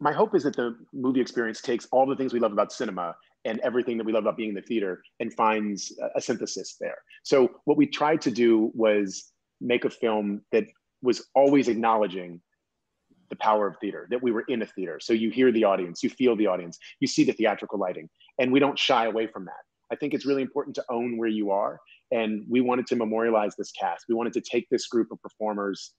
my hope is that the movie experience takes all the things we love about cinema and everything that we love about being in the theater and finds a synthesis there. So what we tried to do was make a film that was always acknowledging the power of theater, that we were in a theater. So you hear the audience, you feel the audience, you see the theatrical lighting, and we don't shy away from that. I think it's really important to own where you are. And we wanted to memorialize this cast. We wanted to take this group of performers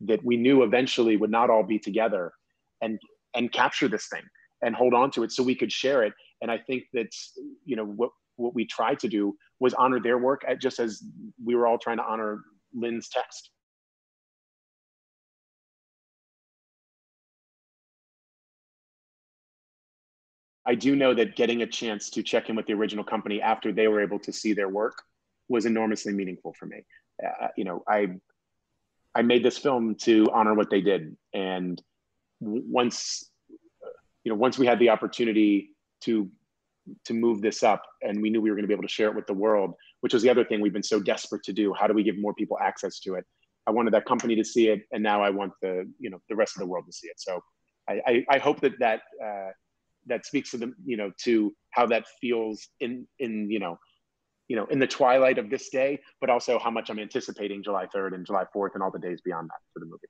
that we knew eventually would not all be together and and capture this thing and hold on to it so we could share it. And I think that's, you know, what what we tried to do was honor their work at just as we were all trying to honor Lin's text. I do know that getting a chance to check in with the original company after they were able to see their work was enormously meaningful for me. Uh, you know, I I made this film to honor what they did, and once you know, once we had the opportunity to to move this up, and we knew we were going to be able to share it with the world, which was the other thing we've been so desperate to do. How do we give more people access to it? I wanted that company to see it, and now I want the you know the rest of the world to see it. So I I, I hope that that. Uh, that speaks to the you know to how that feels in in you know you know in the twilight of this day but also how much i'm anticipating july 3rd and july 4th and all the days beyond that for the movie